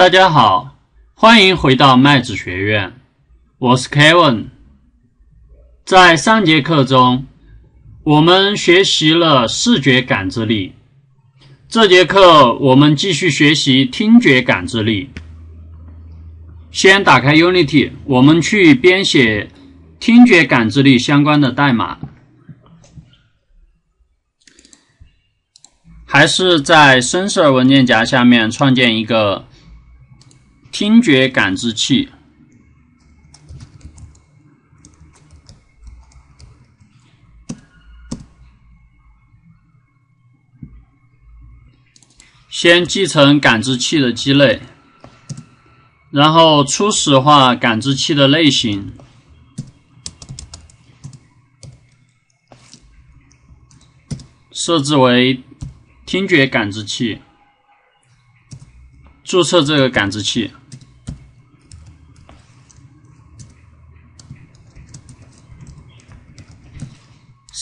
大家好，欢迎回到麦子学院，我是 Kevin。在上节课中，我们学习了视觉感知力。这节课我们继续学习听觉感知力。先打开 Unity，我们去编写听觉感知力相关的代码。还是在 Sensor 文件夹下面创建一个听觉感知器。先继承感知器的基类，然后初始化感知器的类型，设置为。听觉感知器，注册这个感知器，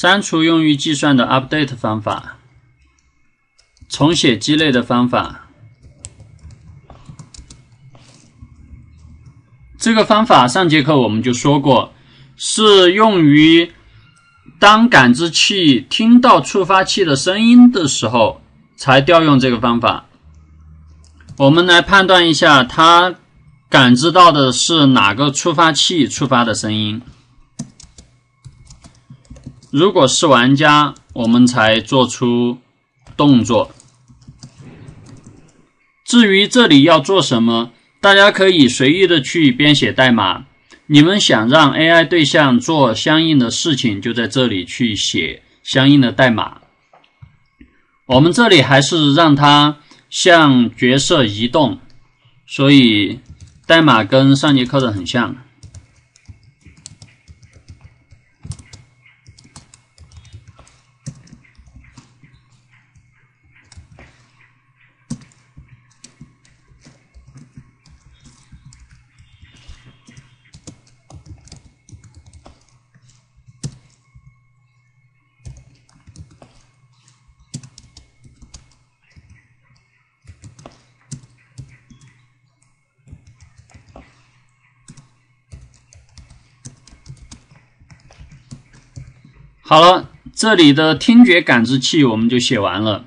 删除用于计算的 update 方法，重写基类的方法。这个方法上节课我们就说过，是用于。当感知器听到触发器的声音的时候，才调用这个方法。我们来判断一下，它感知到的是哪个触发器触发的声音。如果是玩家，我们才做出动作。至于这里要做什么，大家可以随意的去编写代码。你们想让 AI 对象做相应的事情，就在这里去写相应的代码。我们这里还是让它向角色移动，所以代码跟上节课的很像。好了，这里的听觉感知器我们就写完了。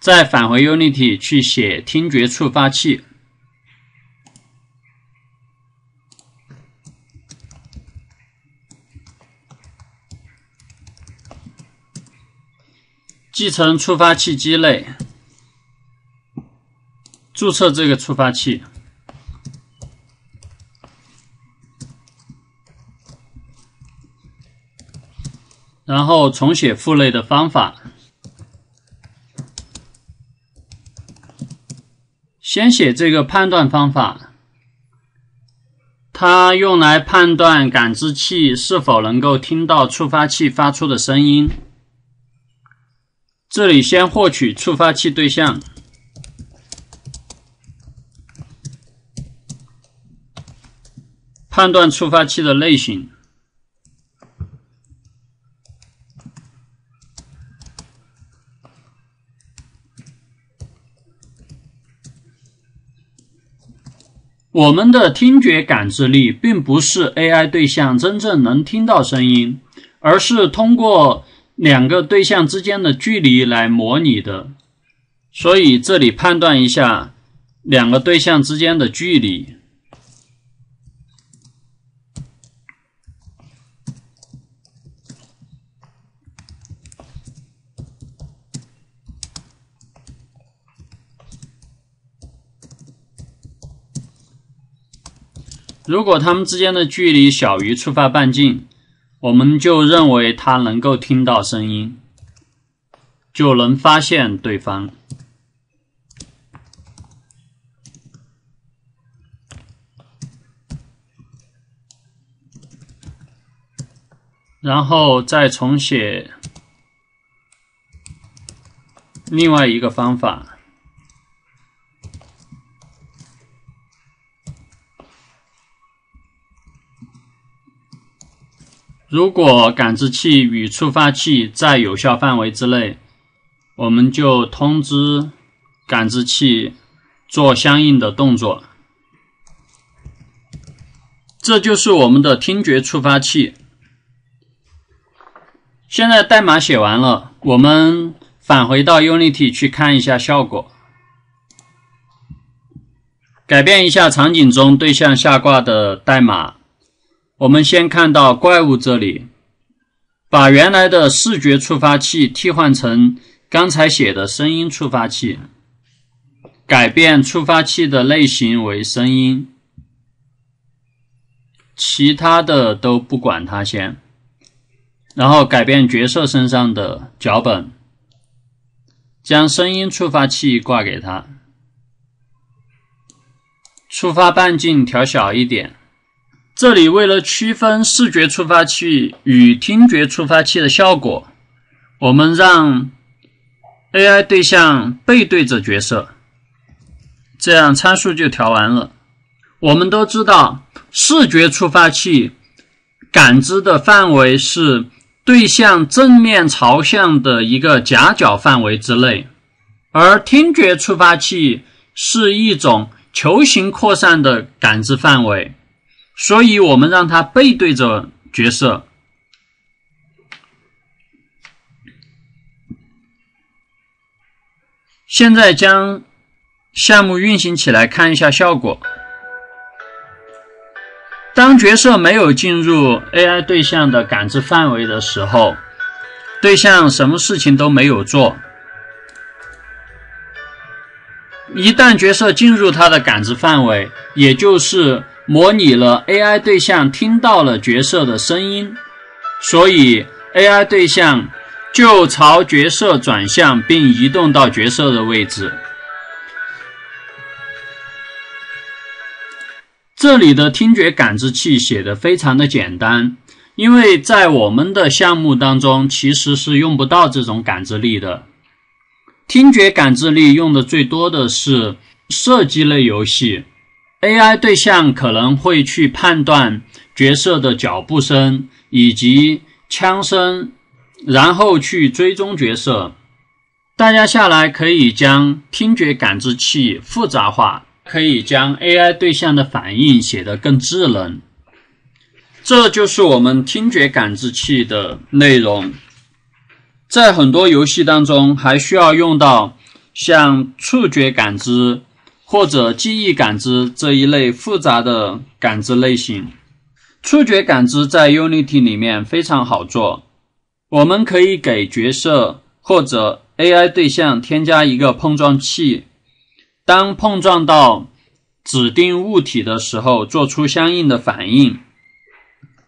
再返回 Unity 去写听觉触发器，继承触发器基类，注册这个触发器。后重写父类的方法，先写这个判断方法，它用来判断感知器是否能够听到触发器发出的声音。这里先获取触发器对象，判断触发器的类型。我们的听觉感知力并不是 AI 对象真正能听到声音，而是通过两个对象之间的距离来模拟的。所以这里判断一下两个对象之间的距离。如果它们之间的距离小于触发半径，我们就认为它能够听到声音，就能发现对方，然后再重写另外一个方法。如果感知器与触发器在有效范围之内，我们就通知感知器做相应的动作。这就是我们的听觉触发器。现在代码写完了，我们返回到 Unity 去看一下效果。改变一下场景中对象下挂的代码。我们先看到怪物这里，把原来的视觉触发器替换成刚才写的声音触发器，改变触发器的类型为声音，其他的都不管它先。然后改变角色身上的脚本，将声音触发器挂给他，触发半径调小一点。这里为了区分视觉触发器与听觉触发器的效果，我们让 AI 对象背对着角色，这样参数就调完了。我们都知道，视觉触发器感知的范围是。对象正面朝向的一个夹角范围之内，而听觉触发器是一种球形扩散的感知范围，所以我们让它背对着角色。现在将项目运行起来，看一下效果。当角色没有进入 AI 对象的感知范围的时候，对象什么事情都没有做。一旦角色进入它的感知范围，也就是模拟了 AI 对象听到了角色的声音，所以 AI 对象就朝角色转向并移动到角色的位置。这里的听觉感知器写的非常的简单，因为在我们的项目当中其实是用不到这种感知力的。听觉感知力用的最多的是射击类游戏，AI 对象可能会去判断角色的脚步声以及枪声，然后去追踪角色。大家下来可以将听觉感知器复杂化。可以将 AI 对象的反应写得更智能，这就是我们听觉感知器的内容。在很多游戏当中，还需要用到像触觉感知或者记忆感知这一类复杂的感知类型。触觉感知在 Unity 里面非常好做，我们可以给角色或者 AI 对象添加一个碰撞器。当碰撞到指定物体的时候，做出相应的反应，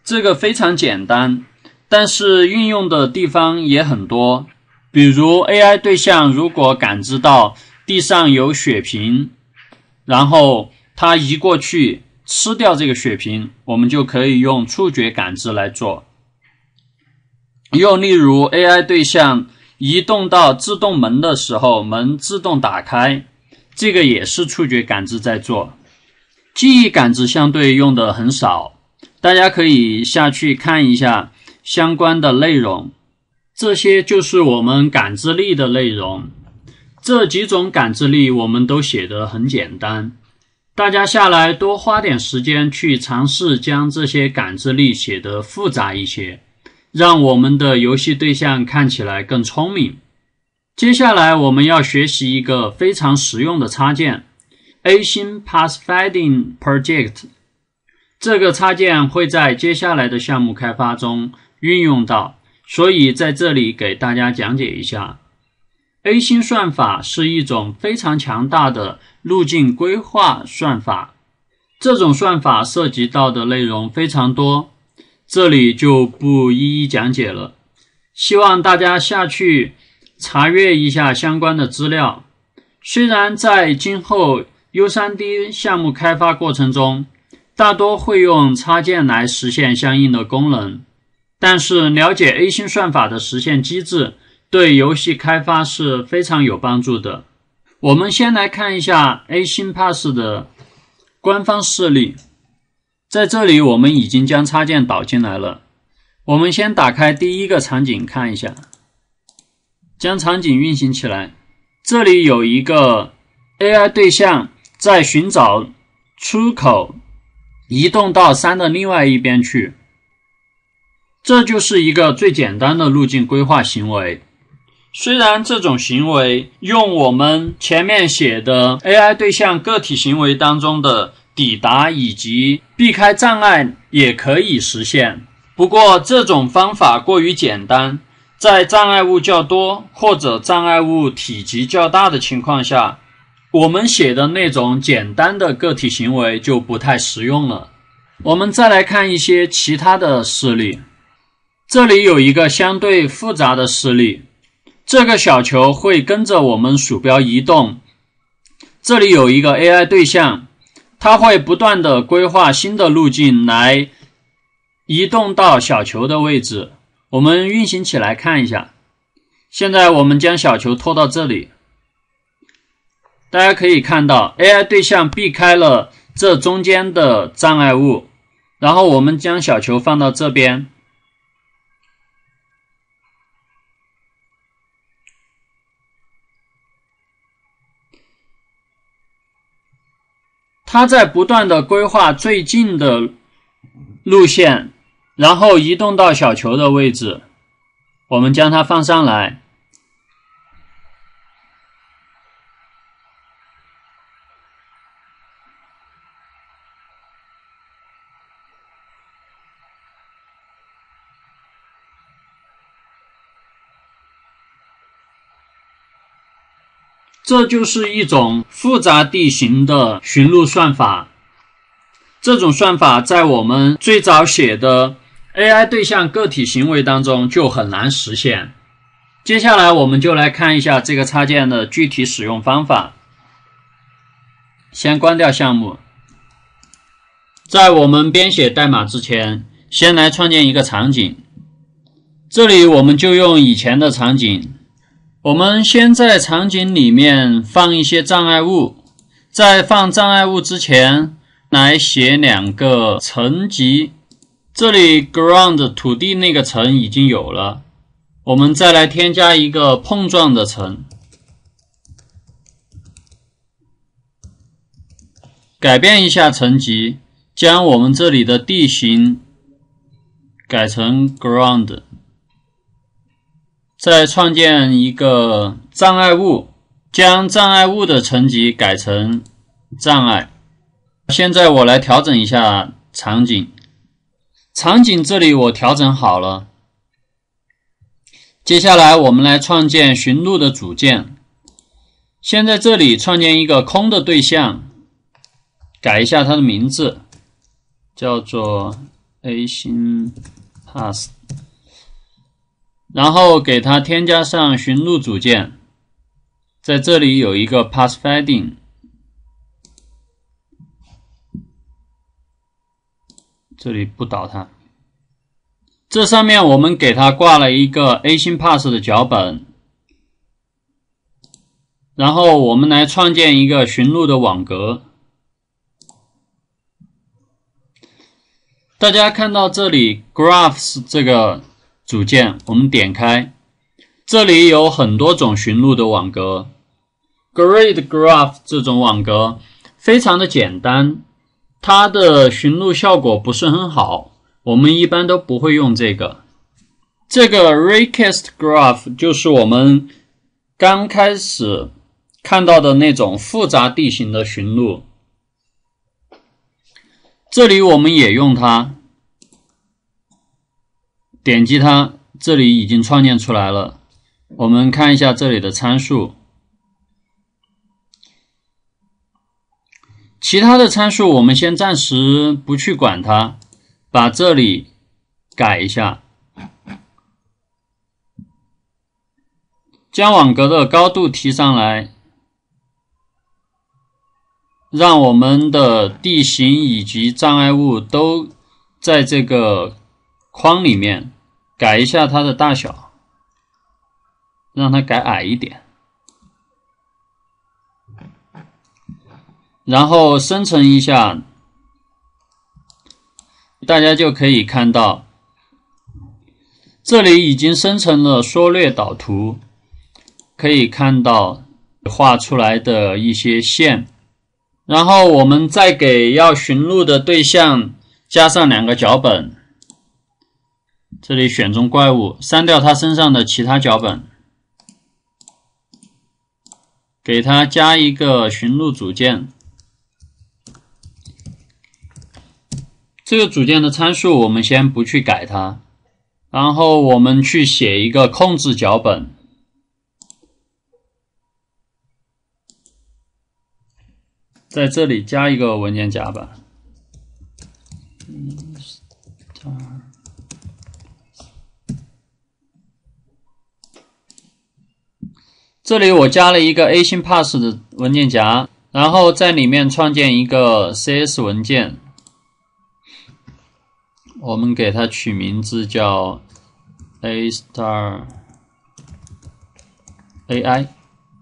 这个非常简单，但是运用的地方也很多。比如 AI 对象如果感知到地上有血瓶，然后它移过去吃掉这个血瓶，我们就可以用触觉感知来做。又例如 AI 对象移动到自动门的时候，门自动打开。这个也是触觉感知在做，记忆感知相对用的很少，大家可以下去看一下相关的内容。这些就是我们感知力的内容，这几种感知力我们都写的很简单，大家下来多花点时间去尝试将这些感知力写得复杂一些，让我们的游戏对象看起来更聪明。接下来我们要学习一个非常实用的插件，a sin Pathfinding Project。这个插件会在接下来的项目开发中运用到，所以在这里给大家讲解一下。A 星算法是一种非常强大的路径规划算法，这种算法涉及到的内容非常多，这里就不一一讲解了。希望大家下去。查阅一下相关的资料。虽然在今后 U3D 项目开发过程中，大多会用插件来实现相应的功能，但是了解 A 星算法的实现机制，对游戏开发是非常有帮助的。我们先来看一下 A 星 Pass 的官方示例。在这里，我们已经将插件导进来了。我们先打开第一个场景看一下。将场景运行起来，这里有一个 AI 对象在寻找出口，移动到山的另外一边去。这就是一个最简单的路径规划行为。虽然这种行为用我们前面写的 AI 对象个体行为当中的抵达以及避开障碍也可以实现，不过这种方法过于简单，在障碍物较多或者障碍物体积较大的情况下，我们写的那种简单的个体行为就不太实用了。我们再来看一些其他的事例，这里有一个相对复杂的事例。这个小球会跟着我们鼠标移动。这里有一个 AI 对象，它会不断的规划新的路径来移动到小球的位置。我们运行起来看一下。现在我们将小球拖到这里，大家可以看到 AI 对象避开了这中间的障碍物，然后我们将小球放到这边。它在不断的规划最近的路线，然后移动到小球的位置。我们将它放上来。这就是一种复杂地形的寻路算法。这种算法在我们最早写的 AI 对象个体行为当中就很难实现。接下来，我们就来看一下这个插件的具体使用方法。先关掉项目，在我们编写代码之前，先来创建一个场景。这里我们就用以前的场景。我们先在场景里面放一些障碍物，在放障碍物之前，来写两个层级。这里 ground 土地那个层已经有了，我们再来添加一个碰撞的层，改变一下层级，将我们这里的地形改成 ground。再创建一个障碍物，将障碍物的层级改成障碍。现在我来调整一下场景，场景这里我调整好了。接下来我们来创建寻路的组件。先在这里创建一个空的对象，改一下它的名字，叫做 A 星 Pass。然后给它添加上寻路组件，在这里有一个 pathfinding，这里不导它。这上面我们给它挂了一个 A 星 pass 的脚本，然后我们来创建一个寻路的网格。大家看到这里 graphs 这个。组件，我们点开，这里有很多种寻路的网格。Grid Graph 这种网格非常的简单，它的寻路效果不是很好，我们一般都不会用这个。这个 Raycast Graph 就是我们刚开始看到的那种复杂地形的寻路，这里我们也用它。点击它，这里已经创建出来了。我们看一下这里的参数，其他的参数我们先暂时不去管它，把这里改一下，将网格的高度提上来，让我们的地形以及障碍物都在这个。框里面改一下它的大小，让它改矮一点，然后生成一下，大家就可以看到，这里已经生成了缩略导图，可以看到画出来的一些线，然后我们再给要寻路的对象加上两个脚本。这里选中怪物，删掉它身上的其他脚本，给它加一个寻路组件。这个组件的参数我们先不去改它，然后我们去写一个控制脚本，在这里加一个文件夹吧。这里我加了一个 A 星 Pass 的文件夹，然后在里面创建一个 CS 文件。我们给它取名字叫 A Star AI，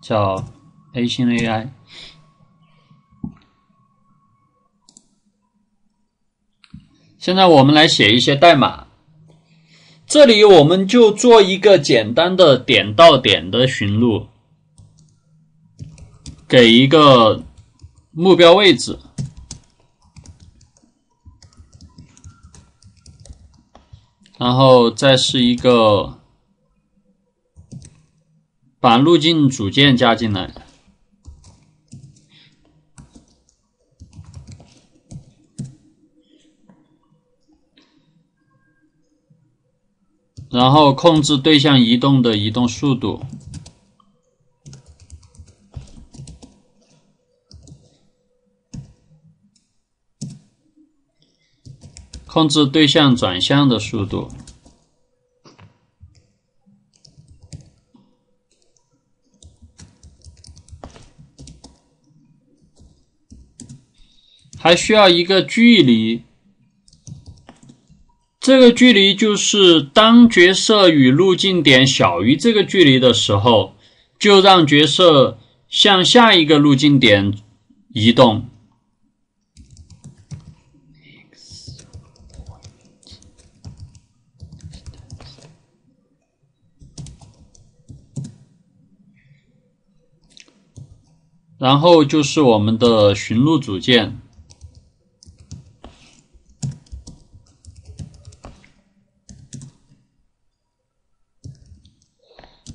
叫 A 星 AI。现在我们来写一些代码，这里我们就做一个简单的点到点的寻路，给一个目标位置。然后再是一个把路径组件加进来，然后控制对象移动的移动速度，控制对象转向的速度，还需要一个距离。这个距离就是当角色与路径点小于这个距离的时候，就让角色向下一个路径点移动。然后就是我们的寻路组件，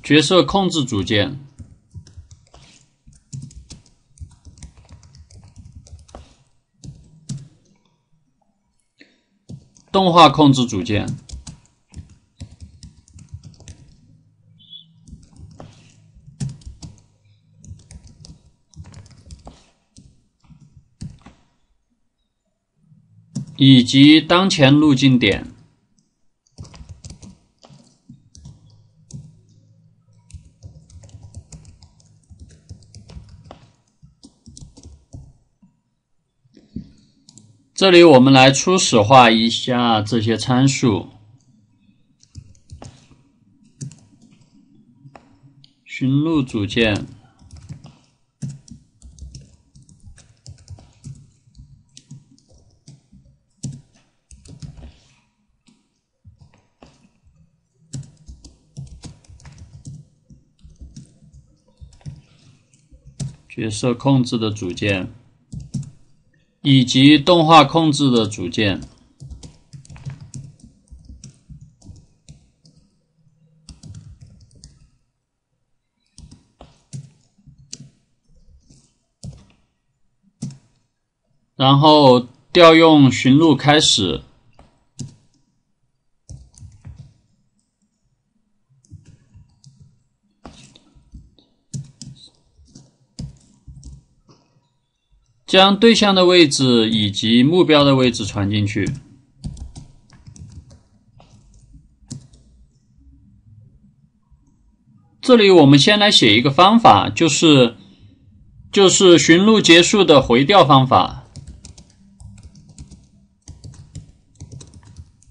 角色控制组件，动画控制组件。以及当前路径点，这里我们来初始化一下这些参数：寻路组件。角色控制的组件，以及动画控制的组件，然后调用寻路开始。将对象的位置以及目标的位置传进去。这里我们先来写一个方法，就是就是寻路结束的回调方法。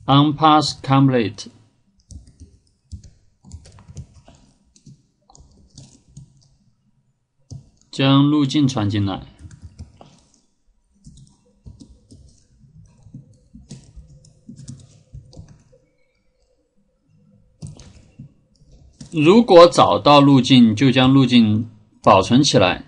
onPass complete，将路径传进来。如果找到路径就将路径保存起来。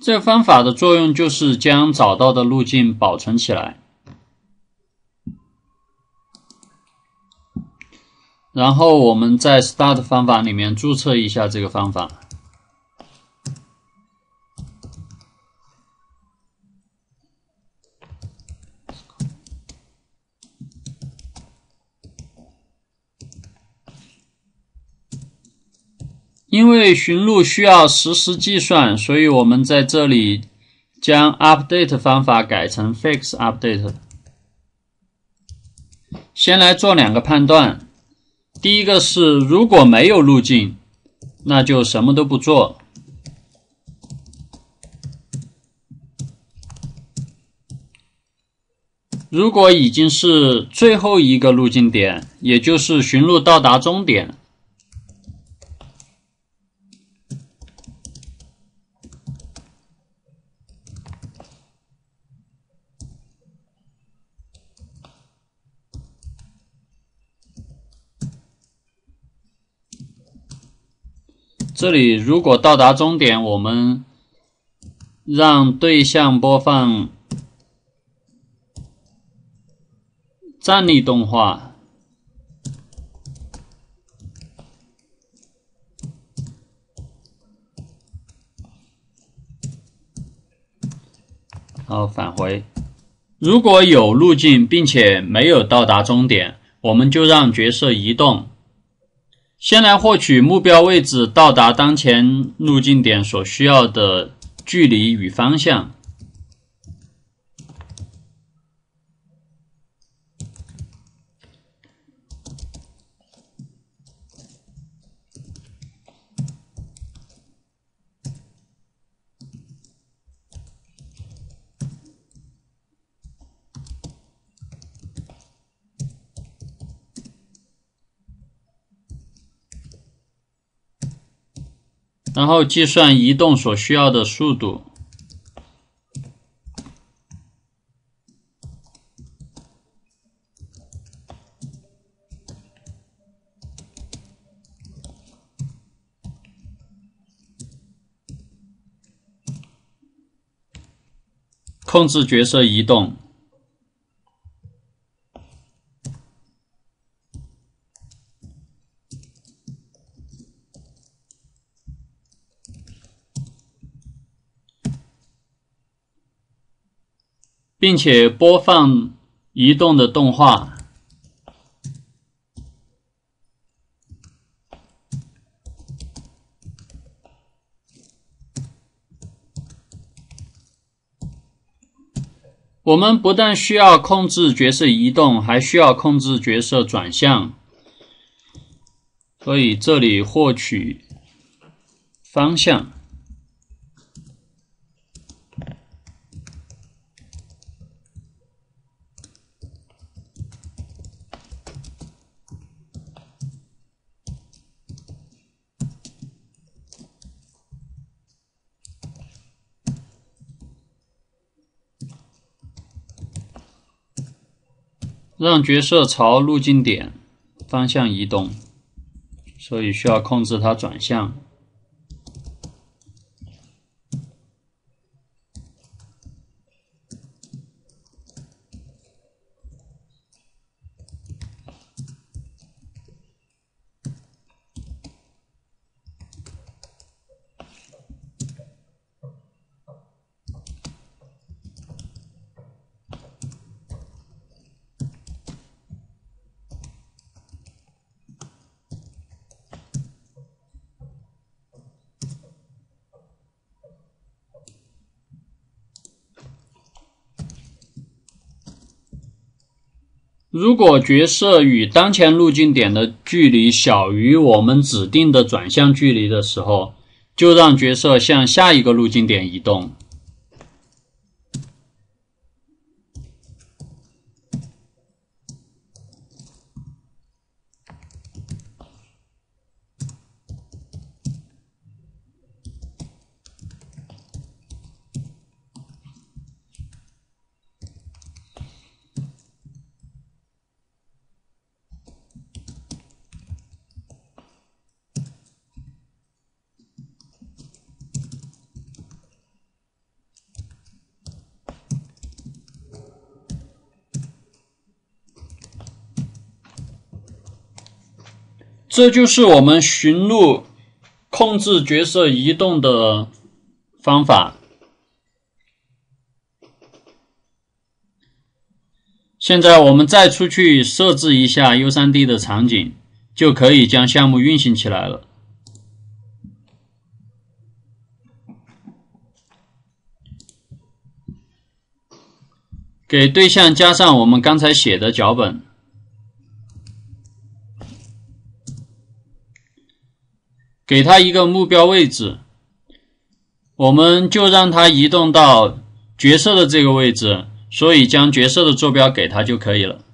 这方法的作用就是将找到的路径保存起来。然后我们在 Start 方法里面注册一下这个方法。因为寻路需要实时计算，所以我们在这里将 Update 方法改成 Fix Update。先来做两个判断。第一个是，如果没有路径，那就什么都不做；如果已经是最后一个路径点，也就是寻路到达终点，这里如果到达终点，我们让对象播放站立动画，然后返回。如果有路径并且没有到达终点，我们就让角色移动。先来获取目标位置到达当前路径点所需要的距离与方向。然后计算移动所需要的速度，控制角色移动。并且播放移动的动画。我们不但需要控制角色移动，还需要控制角色转向。所以这里获取方向。让角色朝路径点方向移动，所以需要控制它转向。如果角色与当前路径点的距离小于我们指定的转向距离的时候，就让角色向下一个路径点移动。这就是我们寻路控制角色移动的方法。现在我们再出去设置一下 U3D 的场景，就可以将项目运行起来了。给对象加上我们刚才写的脚本，给他一个目标位置，我们就让他移动到角色的这个位置，所以将角色的坐标给他就可以了。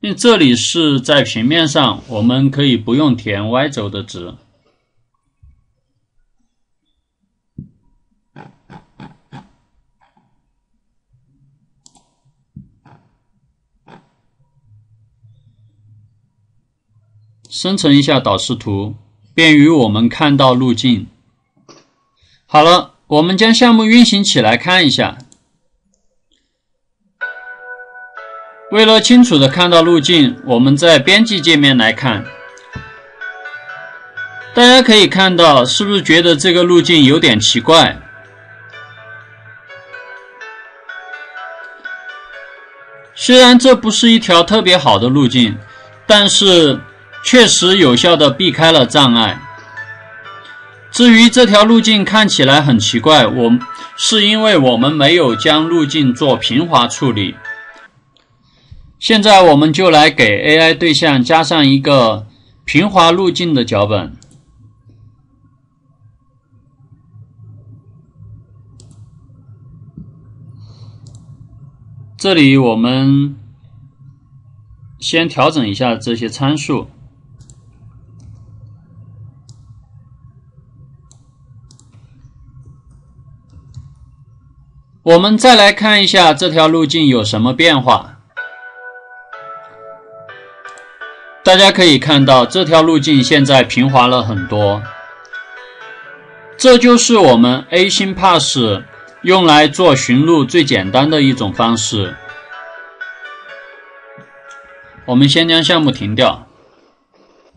因为这里是在平面上，我们可以不用填 Y 轴的值。生成一下导视图，便于我们看到路径。好了，我们将项目运行起来看一下。为了清楚的看到路径，我们在编辑界面来看，大家可以看到，是不是觉得这个路径有点奇怪？虽然这不是一条特别好的路径，但是确实有效的避开了障碍。至于这条路径看起来很奇怪，我是因为我们没有将路径做平滑处理。现在我们就来给 AI 对象加上一个平滑路径的脚本。这里我们先调整一下这些参数。我们再来看一下这条路径有什么变化。大家可以看到，这条路径现在平滑了很多。这就是我们 A 星 Pass 用来做寻路最简单的一种方式。我们先将项目停掉。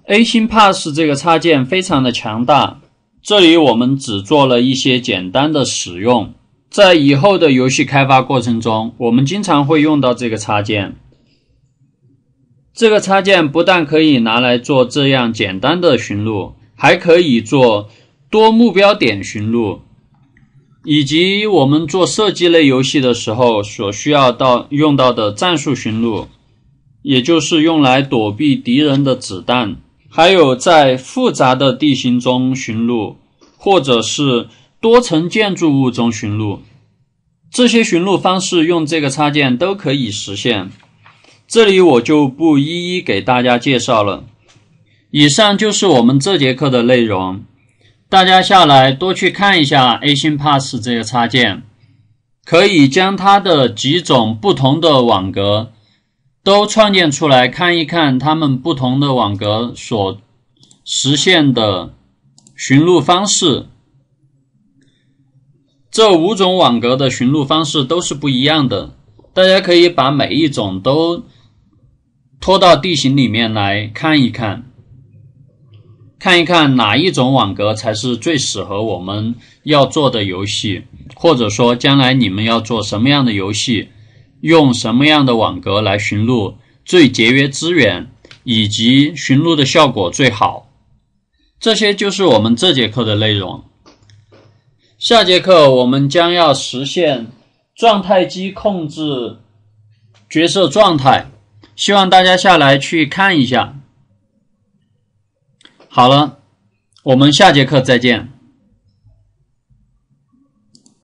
A 星 Pass 这个插件非常的强大，这里我们只做了一些简单的使用。在以后的游戏开发过程中，我们经常会用到这个插件。这个插件不但可以拿来做这样简单的寻路，还可以做多目标点寻路，以及我们做射击类游戏的时候所需要到用到的战术寻路，也就是用来躲避敌人的子弹，还有在复杂的地形中寻路，或者是多层建筑物中寻路，这些寻路方式用这个插件都可以实现。这里我就不一一给大家介绍了。以上就是我们这节课的内容，大家下来多去看一下 A 星 Pass 这个插件，可以将它的几种不同的网格都创建出来，看一看它们不同的网格所实现的寻路方式。这五种网格的寻路方式都是不一样的，大家可以把每一种都。拖到地形里面来看一看，看一看哪一种网格才是最适合我们要做的游戏，或者说将来你们要做什么样的游戏，用什么样的网格来寻路最节约资源，以及寻路的效果最好。这些就是我们这节课的内容。下节课我们将要实现状态机控制角色状态。希望大家下来去看一下。好了，我们下节课再见。